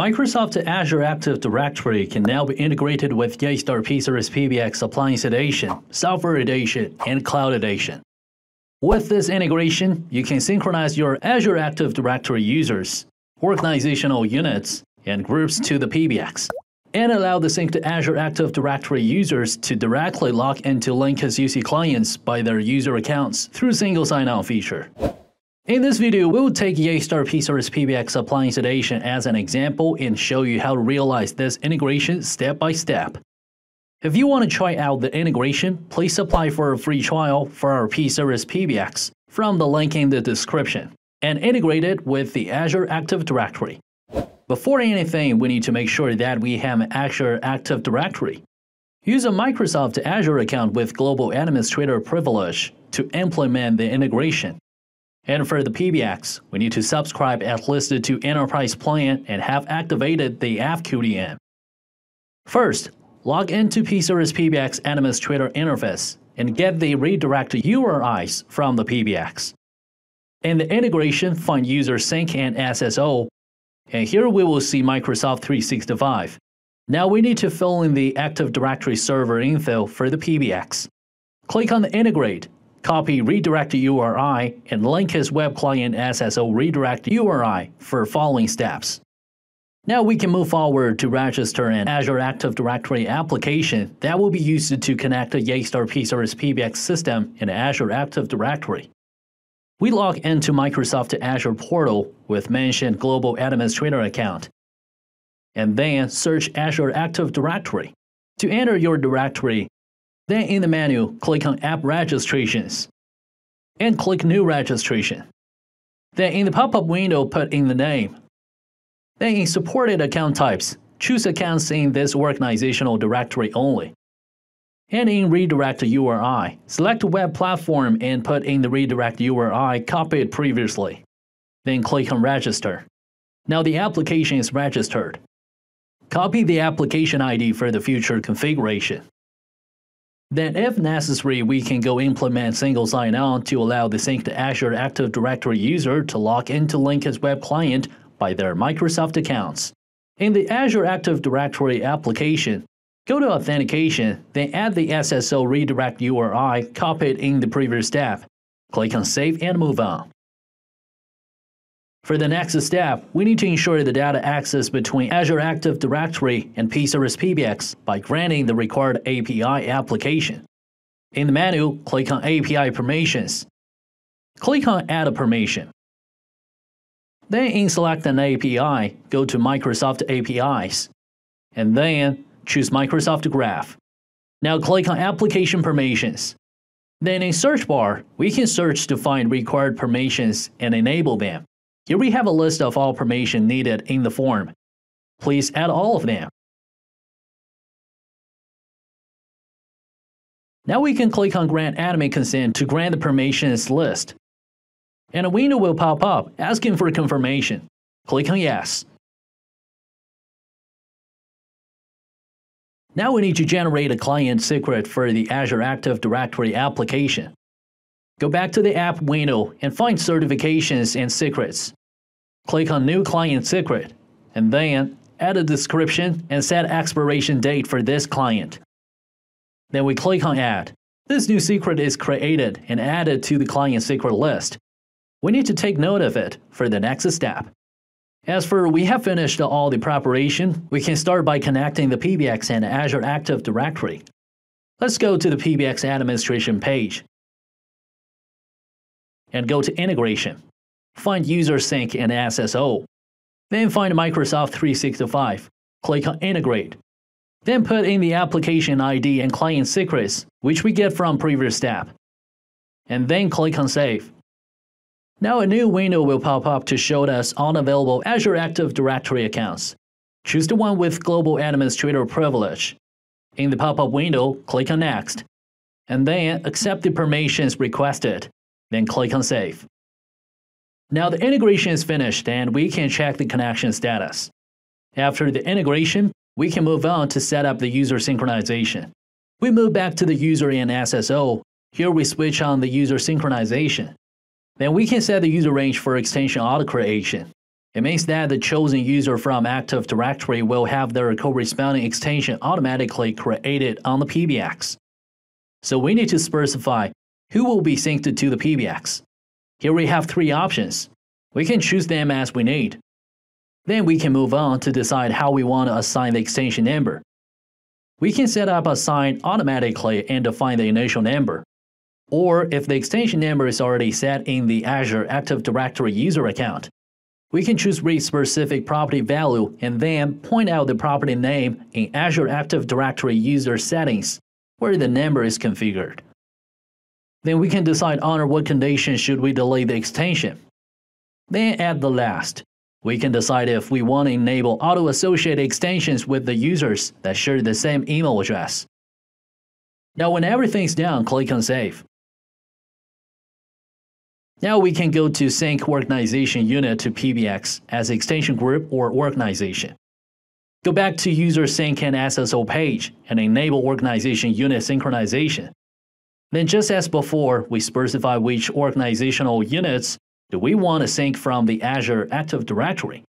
Microsoft Azure Active Directory can now be integrated with Yeastar P-Series PBX Appliance Edition, Software Edition, and Cloud Edition. With this integration, you can synchronize your Azure Active Directory users, organizational units, and groups to the PBX, and allow the synced Azure Active Directory users to directly log into Linkus UC clients by their user accounts through single sign-on feature. In this video, we'll take Yeastar P-Series PBX Appliance Edition as an example and show you how to realize this integration step by step. If you want to try out the integration, please apply for a free trial for our P-Series PBX from the link in the description and integrate it with the Azure Active Directory. Before anything, we need to make sure that we have an Azure Active Directory. Use a Microsoft Azure account with Global Administrator privilege to implement the integration. And for the PBX, we need to subscribe at listed to Enterprise Plan and have activated the FQDN. First, log into P-Series PBX Administrator interface and get the redirect URIs from the PBX. In the integration, find User Sync and SSO, and here we will see Microsoft 365. Now we need to fill in the Active Directory server info for the PBX. Click on the Integrate copy redirect URI, and Linkus web client SSO redirect URI for following steps. Now we can move forward to register an Azure Active Directory application that will be used to connect the Yeastar P-Series PBX system in Azure Active Directory. We log into Microsoft Azure portal with mentioned Global Administrator account, and then search Azure Active Directory. To enter your directory, then in the menu, click on App Registrations and click New Registration. Then in the pop-up window, put in the name. Then in Supported Account Types, choose accounts in this organizational directory only. And in Redirect URI, select Web Platform and put in the redirect URI copied previously. Then click on Register. Now the application is registered. Copy the application ID for the future configuration. Then if necessary, we can go implement single sign-on to allow the synced Azure Active Directory user to log into Linkus web client by their Microsoft accounts. In the Azure Active Directory application, go to Authentication, then add the SSO redirect URI copied in the previous step. Click on Save and move on. For the next step, we need to ensure the data access between Azure Active Directory and P-Series PBX by granting the required API application. In the menu, click on API Permissions. Click on Add a Permission. Then in Select an API, go to Microsoft APIs, and then choose Microsoft Graph. Now click on Application Permissions. Then in Search bar, we can search to find required permissions and enable them. Here we have a list of all permission needed in the form. Please add all of them. Now we can click on Grant Admin Consent to grant the permissions list. And a window will pop up asking for confirmation. Click on Yes. Now we need to generate a client secret for the Azure Active Directory application. Go back to the app window and find certifications and secrets. Click on New Client Secret, and then add a description and set expiration date for this client. Then we click on Add. This new secret is created and added to the client secret list. We need to take note of it for the next step. As for we have finished all the preparation, we can start by connecting the PBX and Azure Active Directory. Let's go to the PBX administration page and go to Integration find User Sync and SSO. Then find Microsoft 365. Click on Integrate. Then put in the application ID and client secrets, which we get from previous step. And then click on Save. Now a new window will pop up to show us unavailable Azure Active Directory accounts. Choose the one with Global Administrator privilege. In the pop-up window, click on Next. And then accept the permissions requested. Then click on Save. Now the integration is finished and we can check the connection status. After the integration, we can move on to set up the user synchronization. We move back to the user in SSO. Here we switch on the user synchronization. Then we can set the user range for extension auto creation. It means that the chosen user from Active Directory will have their corresponding extension automatically created on the PBX. So we need to specify who will be synced to the PBX. Here we have three options. We can choose them as we need. Then we can move on to decide how we want to assign the extension number. We can set up assign automatically and define the initial number. Or if the extension number is already set in the Azure Active Directory user account, we can choose read specific property value and then point out the property name in Azure Active Directory user settings where the number is configured. Then we can decide under what conditions should we delay the extension. Then at the last, we can decide if we want to enable auto-associated extensions with the users that share the same email address. Now when everything's done, click on Save. Now we can go to Sync Organization Unit to PBX as extension group or organization. Go back to User Sync and SSO page and enable Organization Unit synchronization. Then just as before, we specify which organizational units do we want to sync from the Azure Active Directory.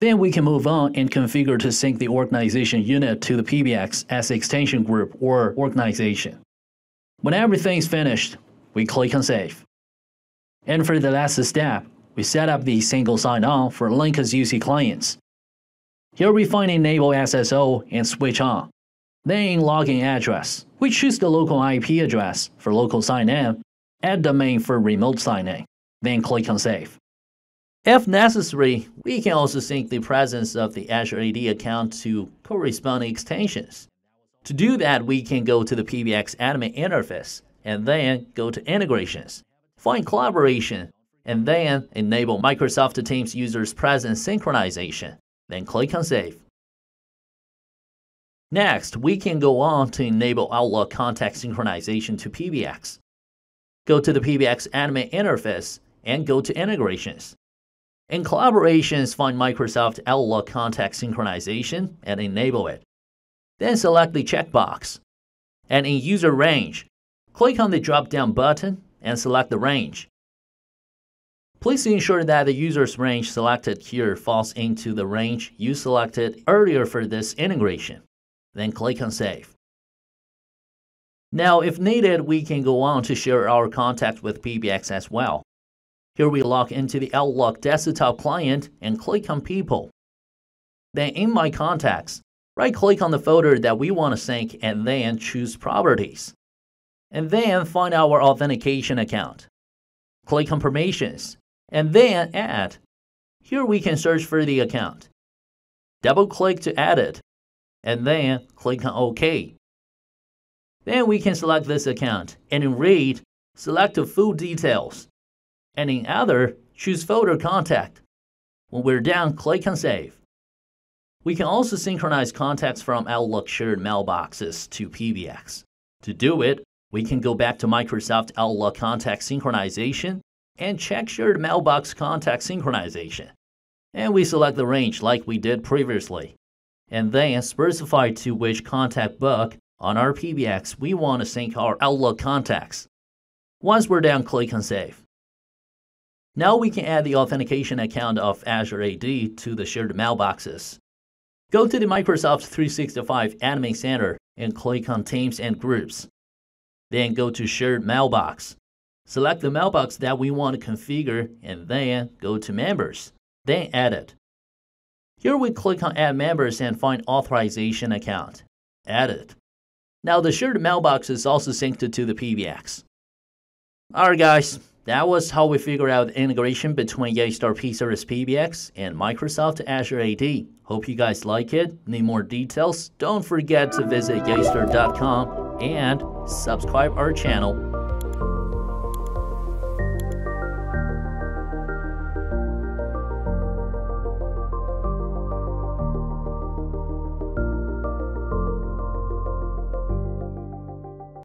Then we can move on and configure to sync the organization unit to the PBX as extension group or organization. When everything's finished, we click on Save. And for the last step, we set up the single sign-on for Linkus UC clients. Here we find Enable SSO and switch on. Then in login address, we choose the local IP address for local sign-in, add domain for remote sign-in, then click on Save. If necessary, we can also sync the presence of the Azure AD account to corresponding extensions. To do that, we can go to the PBX admin interface and then go to Integrations find collaboration, and then enable Microsoft Teams users presence synchronization. Then click on Save. Next, we can go on to enable Outlook contact synchronization to PBX. Go to the PBX admin interface and go to Integrations. In Collaborations, find Microsoft Outlook contact synchronization and enable it. Then select the checkbox. And in User Range, click on the drop-down button and select the range. Please ensure that the user's range selected here falls into the range you selected earlier for this integration. Then click on Save. Now, if needed, we can go on to share our contact with PBX as well. Here we log into the Outlook desktop client and click on People. Then in My Contacts, right-click on the folder that we want to sync and then choose Properties and then find our authentication account. Click on Permissions, and then Add. Here we can search for the account. Double-click to add it, and then click on OK. Then we can select this account, and in Read, select the full details. And in Other, choose Folder Contact. When we're done, click on Save. We can also synchronize contacts from Outlook shared mailboxes to PBX. To do it, we can go back to Microsoft Outlook contact synchronization and check shared mailbox contact synchronization. And we select the range like we did previously. And then specify to which contact book on our PBX we want to sync our Outlook contacts. Once we're done, click on Save. Now we can add the authentication account of Azure AD to the shared mailboxes. Go to the Microsoft 365 Admin Center and click on Teams and Groups. Then go to Shared Mailbox. Select the mailbox that we want to configure and then go to Members. Then Edit. Here we click on Add Members and find Authorization Account. Edit. Now the shared mailbox is also synced to the PBX. Alright guys, that was how we figured out the integration between Yeastar P-Series PBX and Microsoft Azure AD. Hope you guys like it. Need more details? Don't forget to visit yeastar.com and subscribe our channel